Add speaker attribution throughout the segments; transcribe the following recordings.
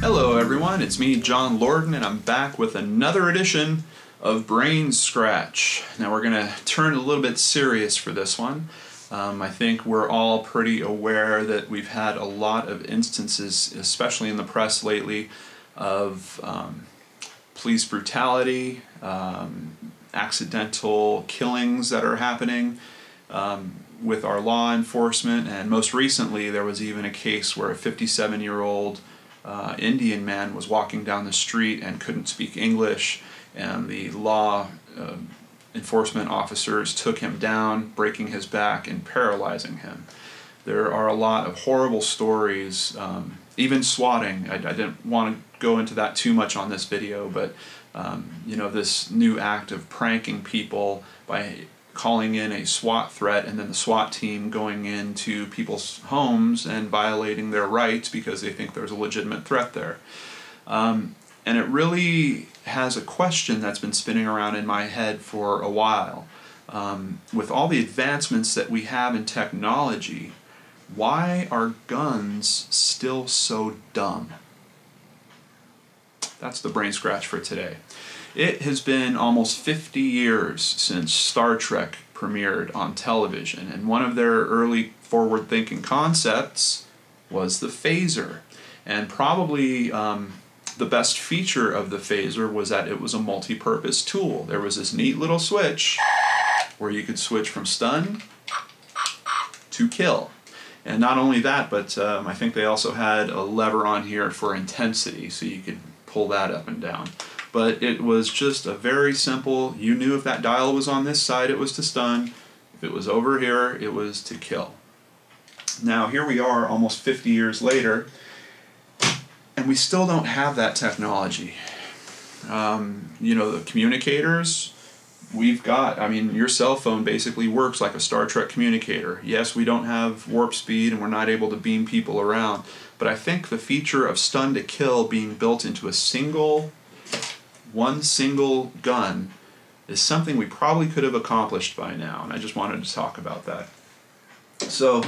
Speaker 1: Hello, everyone. It's me, John Lordan, and I'm back with another edition of Brain Scratch. Now, we're going to turn a little bit serious for this one. Um, I think we're all pretty aware that we've had a lot of instances, especially in the press lately, of um, police brutality, um, accidental killings that are happening um, with our law enforcement. And most recently, there was even a case where a 57 year old uh, Indian man was walking down the street and couldn't speak English, and the law uh, enforcement officers took him down, breaking his back and paralyzing him. There are a lot of horrible stories, um, even swatting. I, I, didn't want to go into that too much on this video, but um, you know this new act of pranking people by calling in a SWAT threat and then the SWAT team going into people's homes and violating their rights because they think there's a legitimate threat there. Um, and it really has a question that's been spinning around in my head for a while. Um, with all the advancements that we have in technology, why are guns still so dumb? That's the brain scratch for today. It has been almost 50 years since Star Trek premiered on television, and one of their early forward thinking concepts was the phaser. And probably um, the best feature of the phaser was that it was a multi purpose tool. There was this neat little switch where you could switch from stun to kill. And not only that, but um, I think they also had a lever on here for intensity, so you could pull that up and down but it was just a very simple, you knew if that dial was on this side, it was to stun. If it was over here, it was to kill. Now, here we are almost 50 years later, and we still don't have that technology. Um, you know, the communicators, we've got, I mean, your cell phone basically works like a Star Trek communicator. Yes, we don't have warp speed and we're not able to beam people around, but I think the feature of stun to kill being built into a single one single gun is something we probably could have accomplished by now, and I just wanted to talk about that. So,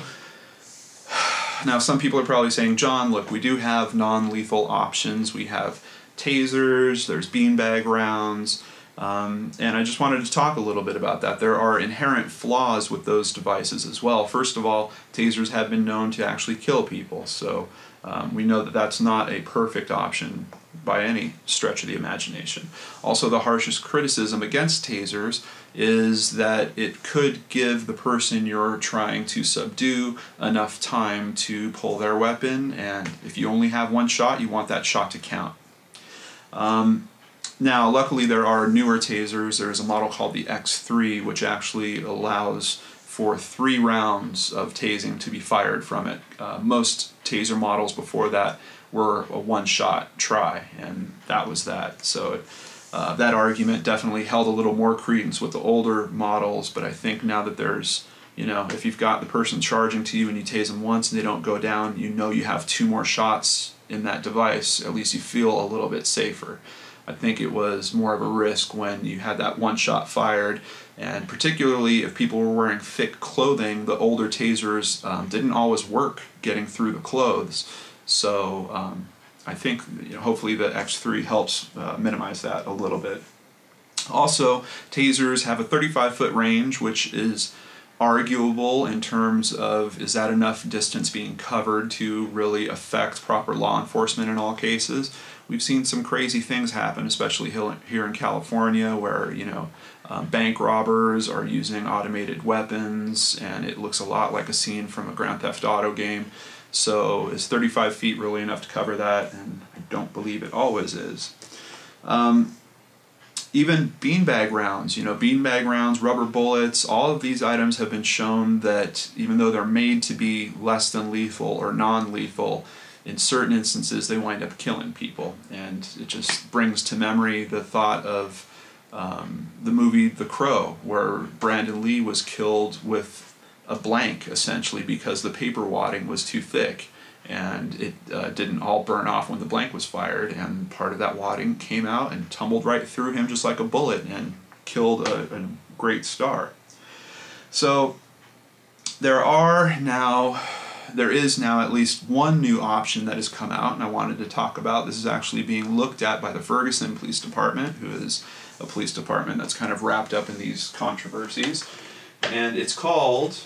Speaker 1: now some people are probably saying, John, look, we do have non lethal options. We have tasers, there's beanbag rounds, um, and I just wanted to talk a little bit about that. There are inherent flaws with those devices as well. First of all, tasers have been known to actually kill people, so um, we know that that's not a perfect option by any stretch of the imagination. Also, the harshest criticism against tasers is that it could give the person you're trying to subdue enough time to pull their weapon, and if you only have one shot, you want that shot to count. Um, now, luckily, there are newer tasers. There's a model called the X3, which actually allows for three rounds of tasing to be fired from it. Uh, most taser models before that were a one shot try, and that was that. So uh, that argument definitely held a little more credence with the older models, but I think now that there's you know, if you've got the person charging to you and you tase them once and they don't go down, you know you have two more shots in that device. At least you feel a little bit safer. I think it was more of a risk when you had that one shot fired, and particularly if people were wearing thick clothing, the older tasers um, didn't always work getting through the clothes. So um, I think you know, hopefully the X3 helps uh, minimize that a little bit. Also, tasers have a 35 foot range, which is arguable in terms of is that enough distance being covered to really affect proper law enforcement in all cases. We've seen some crazy things happen, especially here in California, where you know um, bank robbers are using automated weapons, and it looks a lot like a scene from a Grand Theft Auto game. So is 35 feet really enough to cover that? And I don't believe it always is. Um, even beanbag rounds, you know, beanbag rounds, rubber bullets, all of these items have been shown that even though they're made to be less than lethal or non lethal, in certain instances they wind up killing people. And it just brings to memory the thought of um, the movie The Crow, where Brandon Lee was killed with a blank essentially because the paper wadding was too thick and it uh, didn't all burn off when the blank was fired and part of that wadding came out and tumbled right through him just like a bullet and killed a, a great star so there are now there is now at least one new option that has come out, and I wanted to talk about. This is actually being looked at by the Ferguson Police Department, who is a police department that's kind of wrapped up in these controversies. And it's called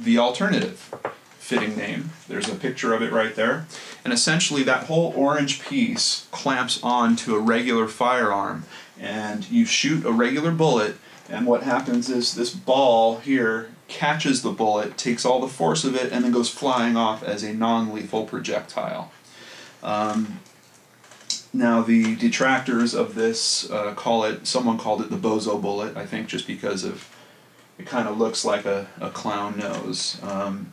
Speaker 1: The Alternative. Fitting name. There's a picture of it right there. And essentially, that whole orange piece clamps on to a regular firearm, and you shoot a regular bullet. And what happens is this ball here catches the bullet, takes all the force of it, and then goes flying off as a non lethal projectile. Um, now, the detractors of this uh, call it, someone called it the bozo bullet, I think, just because of it kind of looks like a, a clown nose. Um,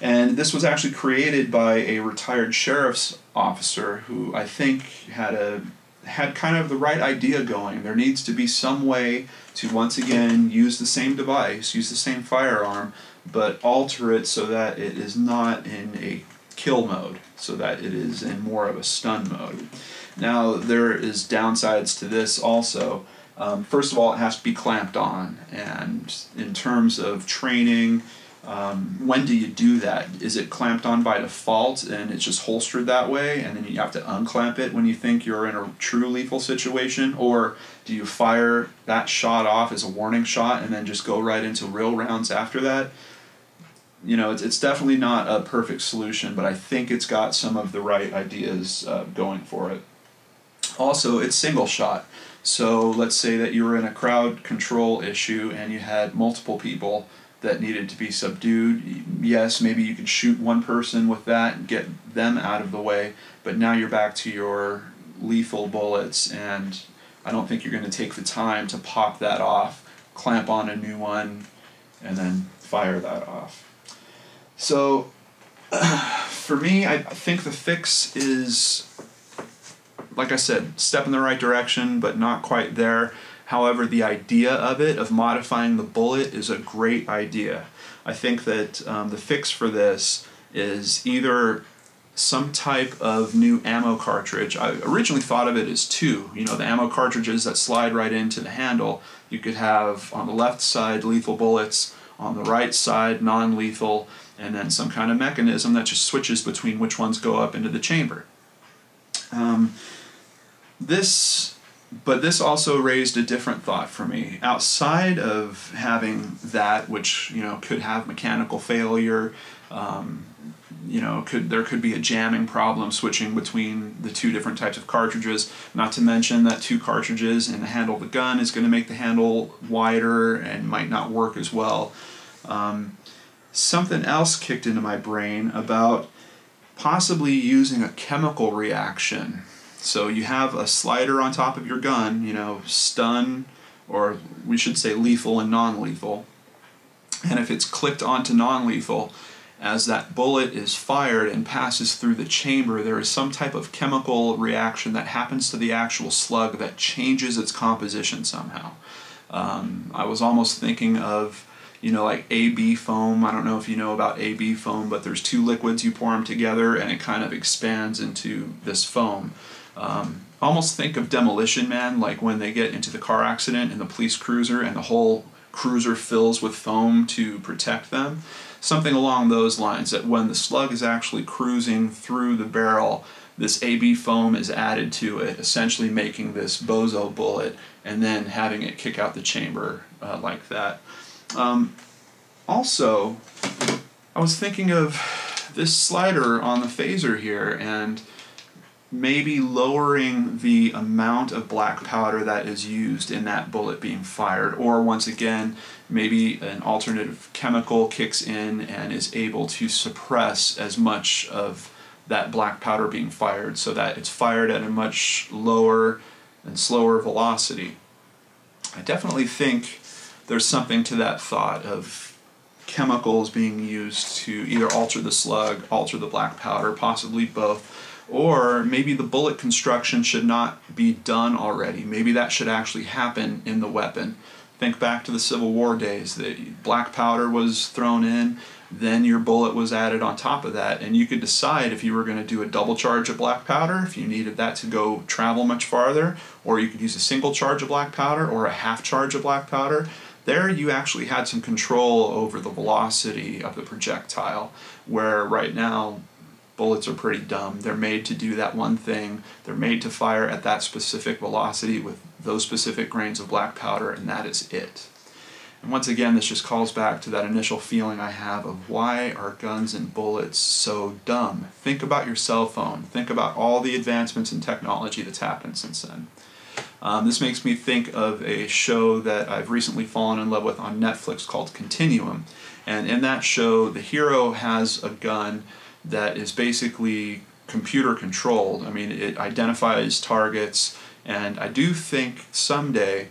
Speaker 1: and this was actually created by a retired sheriff's officer who I think had a had kind of the right idea going. There needs to be some way to once again use the same device, use the same firearm, but alter it so that it is not in a kill mode, so that it is in more of a stun mode. Now, there is downsides to this also. Um, first of all, it has to be clamped on, and in terms of training, um, when do you do that? Is it clamped on by default and it's just holstered that way, and then you have to unclamp it when you think you're in a true lethal situation? Or do you fire that shot off as a warning shot and then just go right into real rounds after that? You know, it's, it's definitely not a perfect solution, but I think it's got some of the right ideas uh, going for it. Also, it's single shot. So let's say that you were in a crowd control issue and you had multiple people that needed to be subdued. Yes, maybe you could shoot one person with that and get them out of the way, but now you're back to your lethal bullets, and I don't think you're going to take the time to pop that off, clamp on a new one, and then fire that off. So, for me, I think the fix is, like I said, step in the right direction, but not quite there. However, the idea of it, of modifying the bullet, is a great idea. I think that um, the fix for this is either some type of new ammo cartridge. I originally thought of it as two. You know, the ammo cartridges that slide right into the handle. You could have on the left side lethal bullets, on the right side non lethal, and then some kind of mechanism that just switches between which ones go up into the chamber. Um, this but this also raised a different thought for me. Outside of having that, which you know could have mechanical failure, um, you know, could there could be a jamming problem switching between the two different types of cartridges. Not to mention that two cartridges in the handle of the gun is going to make the handle wider and might not work as well. Um, something else kicked into my brain about possibly using a chemical reaction so you have a slider on top of your gun, you know, stun, or we should say lethal and non lethal. And if it's clicked onto non lethal, as that bullet is fired and passes through the chamber, there is some type of chemical reaction that happens to the actual slug that changes its composition somehow. Um, I was almost thinking of, you know, like AB foam. I don't know if you know about AB foam, but there's two liquids, you pour them together, and it kind of expands into this foam. Um, almost think of Demolition Man, like when they get into the car accident and the police cruiser and the whole cruiser fills with foam to protect them. Something along those lines, that when the slug is actually cruising through the barrel, this AB foam is added to it, essentially making this bozo bullet and then having it kick out the chamber uh, like that. Um, also, I was thinking of this slider on the phaser here and maybe lowering the amount of black powder that is used in that bullet being fired or once again maybe an alternative chemical kicks in and is able to suppress as much of that black powder being fired so that it's fired at a much lower and slower velocity. I definitely think there's something to that thought of chemicals being used to either alter the slug, alter the black powder, possibly both or maybe the bullet construction should not be done already. Maybe that should actually happen in the weapon. Think back to the Civil War days. The black powder was thrown in, then your bullet was added on top of that, and you could decide if you were going to do a double charge of black powder, if you needed that to go travel much farther, or you could use a single charge of black powder or a half charge of black powder There, you actually had some control over the velocity of the projectile, where right now, bullets are pretty dumb. They're made to do that one thing, they're made to fire at that specific velocity with those specific grains of black powder, and that is it. And once again, this just calls back to that initial feeling I have of why are guns and bullets so dumb? Think about your cell phone. Think about all the advancements in technology that's happened since then. Um, this makes me think of a show that I've recently fallen in love with on Netflix called Continuum. And in that show, the hero has a gun that is basically computer controlled. I mean, it identifies targets, and I do think someday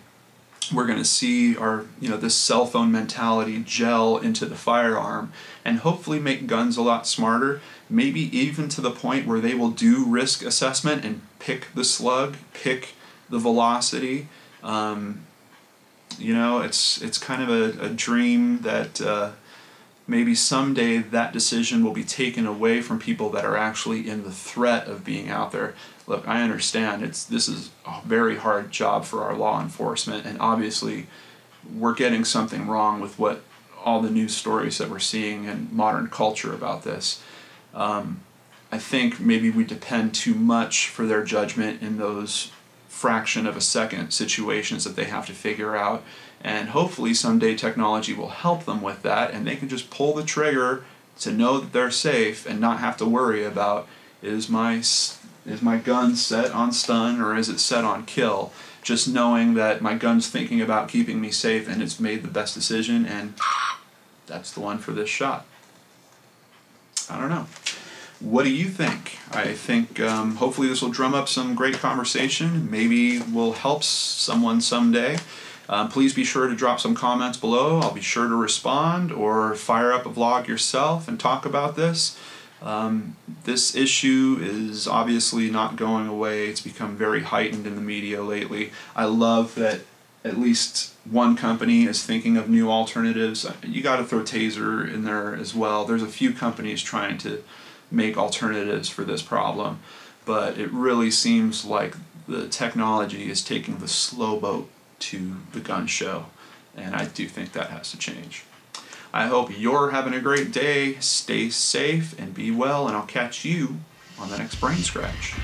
Speaker 1: we're going to see our you know this cell phone mentality gel into the firearm and hopefully make guns a lot smarter maybe even to the point where they will do risk assessment and pick the slug pick the velocity um, you know it's it's kind of a, a dream that uh, maybe someday that decision will be taken away from people that are actually in the threat of being out there look, I understand it's this is a very hard job for our law enforcement, and obviously, we're getting something wrong with what all the news stories that we're seeing in modern culture about this. Um, I think maybe we depend too much for their judgment in those fraction of a second situations that they have to figure out. And hopefully, someday technology will help them with that, and they can just pull the trigger to know that they're safe and not have to worry about is my is my gun set on stun or is it set on kill? Just knowing that my gun's thinking about keeping me safe and it's made the best decision and that's the one for this shot. I don't know. What do you think? I think um, hopefully this will drum up some great conversation. Maybe will help someone someday. Um, please be sure to drop some comments below. I'll be sure to respond or fire up a vlog yourself and talk about this. Um, this issue is obviously not going away. It's become very heightened in the media lately. I love that at least one company is thinking of new alternatives. You got to throw Taser in there as well. There's a few companies trying to make alternatives for this problem, but it really seems like the technology is taking the slow boat to the gun show, and I do think that has to change. I hope you're having a great day. Stay safe and be well, and I'll catch you on the next Brain Scratch.